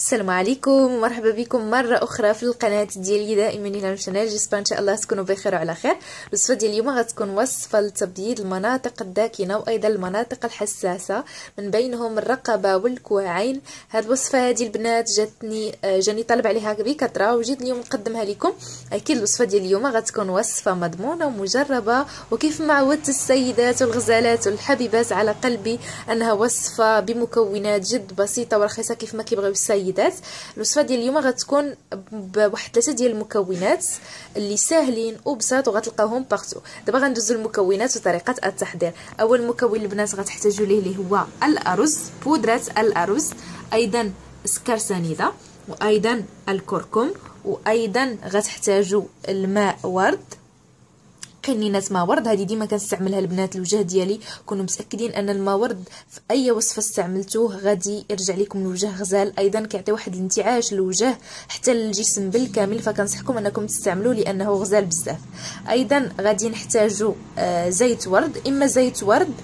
السلام عليكم ومرحبا بكم مرة أخرى في القناة ديالي دائما هنا الشانيل جيسبر إن شاء الله تكونوا بخير وعلى خير. الوصفة ديال اليوم غتكون وصفة لتبييض المناطق الداكنة وأيضا المناطق الحساسة من بينهم الرقبة والكوعين. هاد الوصفة هادي البنات جاتني جاني طلب عليها بكثرة وجيت اليوم نقدمها لكم. أكيد الوصفة ديال اليوم غتكون وصفة مضمونة ومجربة وكيف ما عودت السيدات والغزالات والحبيبات على قلبي أنها وصفة بمكونات جد بسيطة ورخيصة كيف ما كيبغيو السيدات السيدات الوصفة ديال اليوم غتكون بواحد ثلاثة ديال المكونات اللي ساهلين وبساط وغتلقاوهم بارتو دابا غندوزو المكونات وطريقة التحضير. أول مكون البنات غتحتاجوا ليه اللي هو الأرز بودرة الأرز أيضا سكر سنيدة وأيضا الكركم وأيضا غتحتاجوا الماء ورد. قنينه ما ورد. هذه ديما كنستعملها البنات الوجه ديالي. كونوا متأكدين أن الماء ورد في أي وصفه استعملتوه غادي يرجع لكم الوجه غزال. أيضا كيعطي واحد الانتعاش للوجه حتى للجسم بالكامل. فكنصحكم أنكم تستعملوه لأنه غزال بزاف. أيضا غادي نحتاجوا آه زيت ورد. إما زيت ورد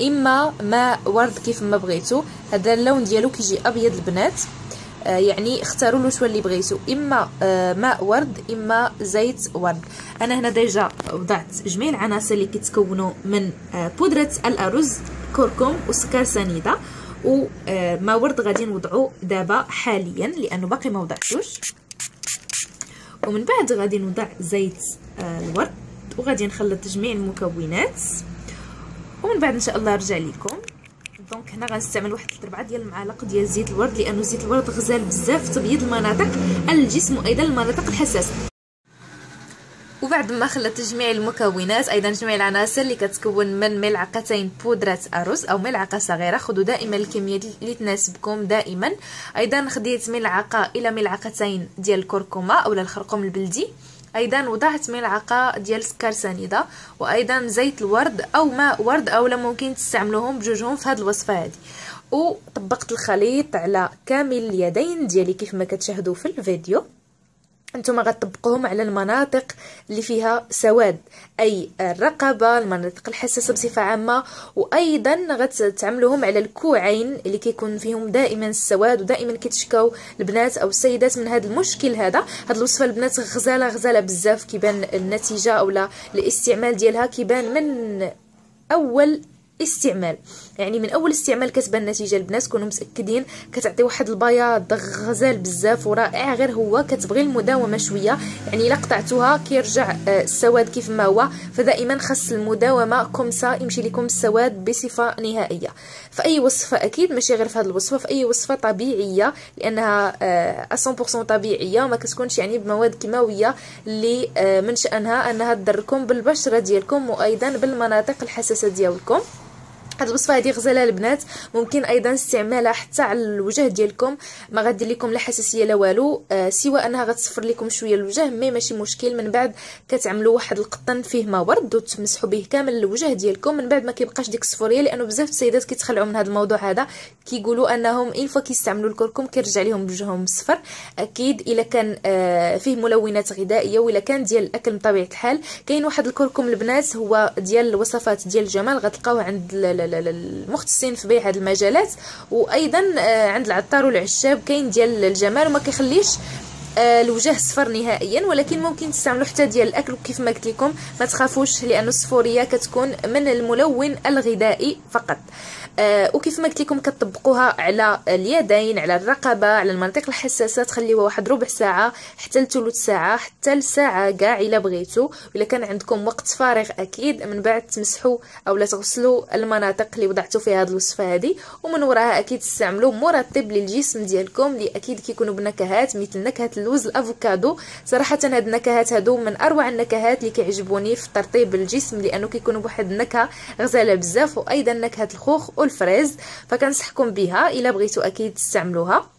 إما ماء ورد كيف ما بغيتو. هذا اللون ديالو كيجي أبيض البنات. يعني اختاروا له شو اللي بغيتو. إما آه، ماء ورد إما زيت ورد. أنا هنا déjà وضعت جميع العناصر اللي كيتكونوا من آه، بودرة الأرز كركم وسكر سنيدة. وماء ورد غادي نوضعو دابا حاليا لأنه باقي ما وضعتوش. ومن بعد غادي نوضع زيت الورد. وغادي نخلط جميع المكونات. ومن بعد إن شاء الله نرجع لكم. donc هنا غنستعمل واحد 3 4 ديال المعالق ديال زيت الورد لأنه زيت الورد غزال بزاف في تبييض المناطق الجسم وأيضا المناطق الحساسه وبعد ما خلطت جميع المكونات أيضا جميع العناصر اللي كتكون من ملعقتين بودرة أرز أو ملعقة صغيرة خذوا دائما الكمية اللي تناسبكم دائما. أيضا خديت ملعقة إلى ملعقتين ديال الكركمه أو الخرقوم البلدي. أيضا وضعت ملعقة ديال سكر سنيدة وأيضا زيت الورد أو ماء ورد أو لا ممكن تستعملوهم بجوجهم في هذه الوصفة هذه. وطبقت الخليط على كامل اليدين ديالي كيف ما كتشاهدوا في الفيديو. أنتم غتطبقوهم على المناطق اللي فيها سواد أي الرقبة المناطق الحساسة بصفة عامة وأيضا غتعملوهم على الكوعين اللي كيكون فيهم دائما السواد ودائما كيتشكاو البنات أو السيدات من هذا المشكل هذا. هاد الوصفة البنات غزالة غزالة بزاف كيبان النتيجة أولا الاستعمال ديالها كيبان من أول استعمال. يعني من أول استعمال كتبان النتيجة البنات كونوا متأكدين. كتعطي واحد البياض غزال بزاف ورائع غير هو كتبغي المداومة شوية. يعني إلا قطعتوها كيرجع آه، السواد كيف ما هو. فدائما خاص المداومة كومسا يمشي لكم السواد بصفة نهائية. في اي وصفة أكيد ماشي غير في هذه الوصفة. في اي وصفة طبيعية لأنها 100% آه، طبيعية وما كتكونش يعني بمواد كيماوية اللي آه، من شأنها أنها تضركم بالبشرة ديالكم وأيضا بالمناطق الحساسة ديالكم. هاد الوصفة هذه غزالة البنات. ممكن أيضا استعمالها حتى على الوجه ديالكم. ما غدير لكم لا حساسية لا والو. آه سوى أنها غتصفر لكم شوية الوجه مي ماشي مشكل. من بعد كتعملوا واحد القطن فيه ما ورد وتمسحوا به كامل الوجه ديالكم. من بعد ما كيبقاش ديك الصفورية لأنه بزاف السيدات كيتخلعوا من هذا الموضوع هذا. كيقولوا أنهم إن فوا كيستعملوا الكركم كيرجع لهم وجههم صفر. أكيد إلا كان آه فيه ملونات غذائية ولا كان ديال الأكل بطبيعة الحال. كاين واحد الكركم البنات هو ديال الوصفات ديال الجمال غتلقاوه عند المختصين في بيع هذه المجالات. وأيضا آه، عند العطار والعشاب كاين ديال الجمال وما كيخليش آه، الوجه صفر نهائيا ولكن ممكن تستعملوا حتى ديال الأكل. كيف ما قلت لكم ما تخافوش لأن الصفورية كتكون من الملون الغذائي فقط. وكيف ما قلت لكم كتطبقوها على اليدين على الرقبة على المناطق الحساسة تخليوها واحد ربع ساعة حتى لثلث ساعة حتى لساعة كاع إلا بغيتو. الا كان عندكم وقت فارغ أكيد من بعد تمسحوا اولا تغسلوا المناطق اللي وضعتوا فيها هذه الوصفة هذه ومن وراها أكيد تستعملوا مرطب للجسم ديالكم اللي أكيد كيكونوا بنكهات مثل نكهه اللوز الأفوكادو. صراحة هاد النكهات هادو من أروع النكهات اللي كيعجبوني في ترطيب الجسم لأنه كيكونوا بواحد النكهة غزالة بزاف وأيضا نكهة الخوخ والفريز فكنصحكم بها إلا بغيتو أكيد تستعملوها.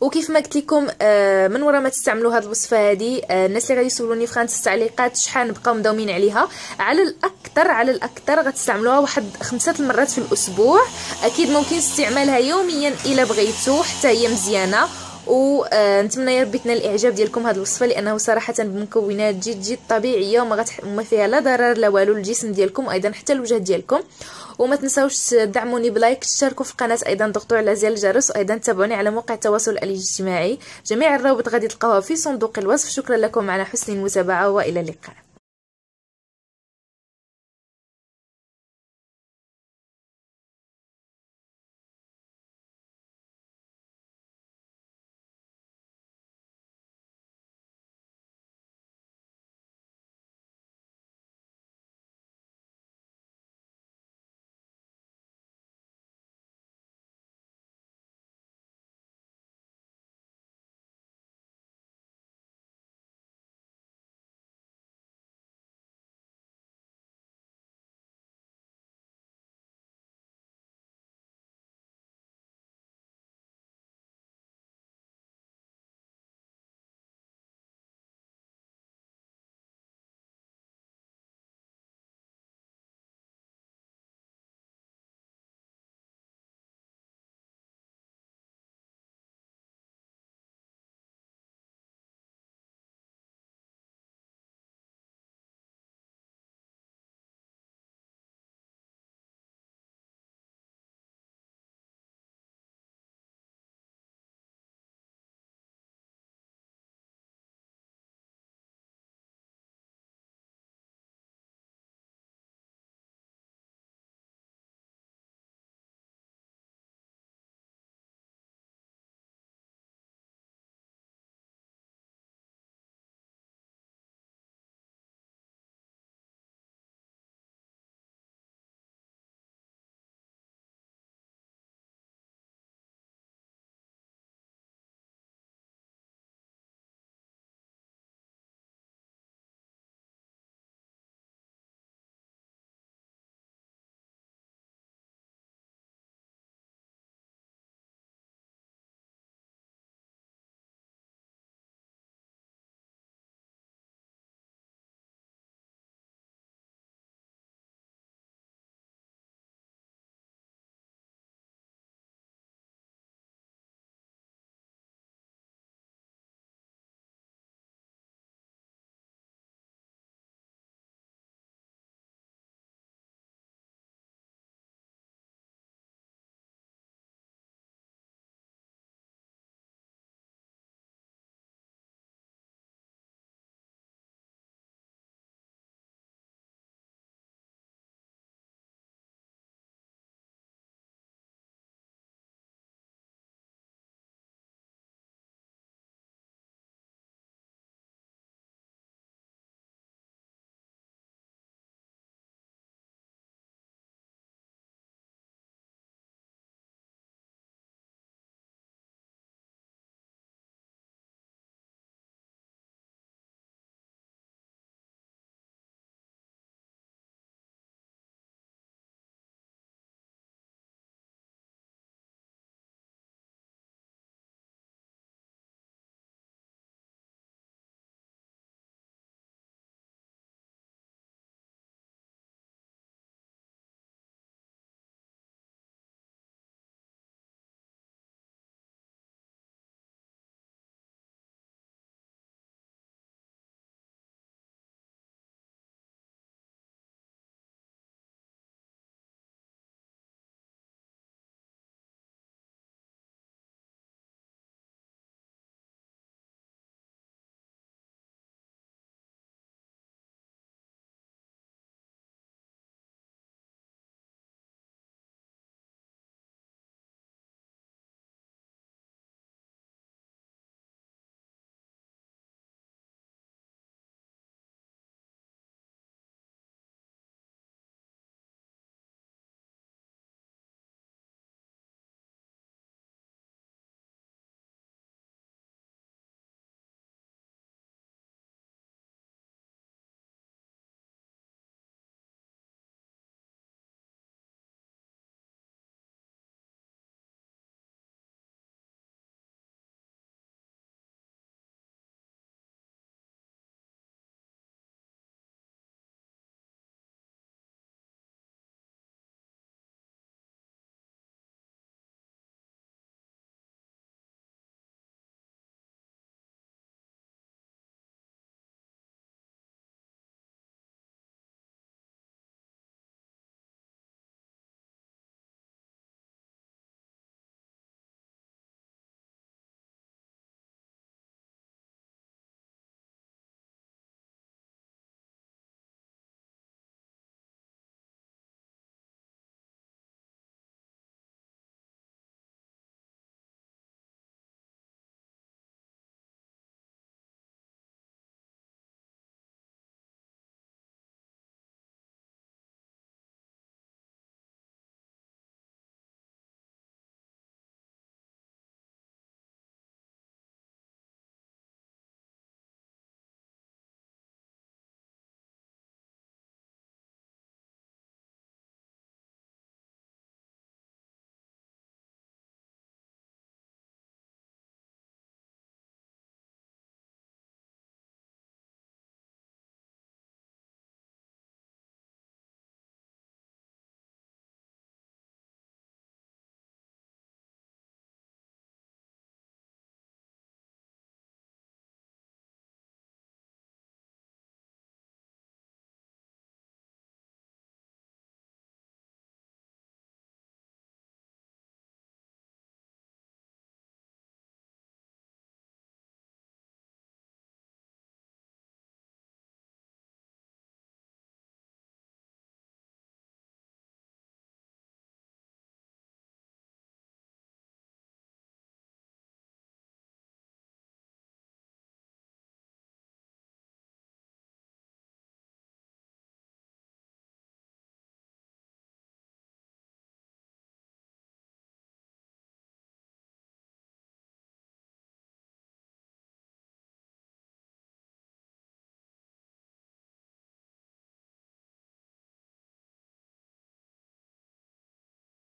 وكيف ما قلت لكم آه من وراء ما تستعملوا هذه الوصفة هذه آه الناس اللي غادي يسولوني في خانه التعليقات شحال نبقاو مداومين عليها على الأكثر على الأكثر غتستعملوها واحد خمسة المرات في الأسبوع. أكيد ممكن استعمالها يوميا إلا بغيتو حتى هي مزيانة. ونتمنى يا ربي الإعجاب ديالكم هذه الوصفة لأنه صراحة بمكونات جد جد طبيعية وما غتح... ما فيها لا ضرر لا والو للجسم ديالكم أيضا حتى الوجه ديالكم. وما تنساوش تدعموني بلايك تشتركوا في القناه أيضا ضغطوا على زر الجرس وأيضا تابعوني على موقع التواصل الاجتماعي. جميع الروابط غادي تلقاوها في صندوق الوصف. شكرا لكم على حسن المتابعة وإلى اللقاء.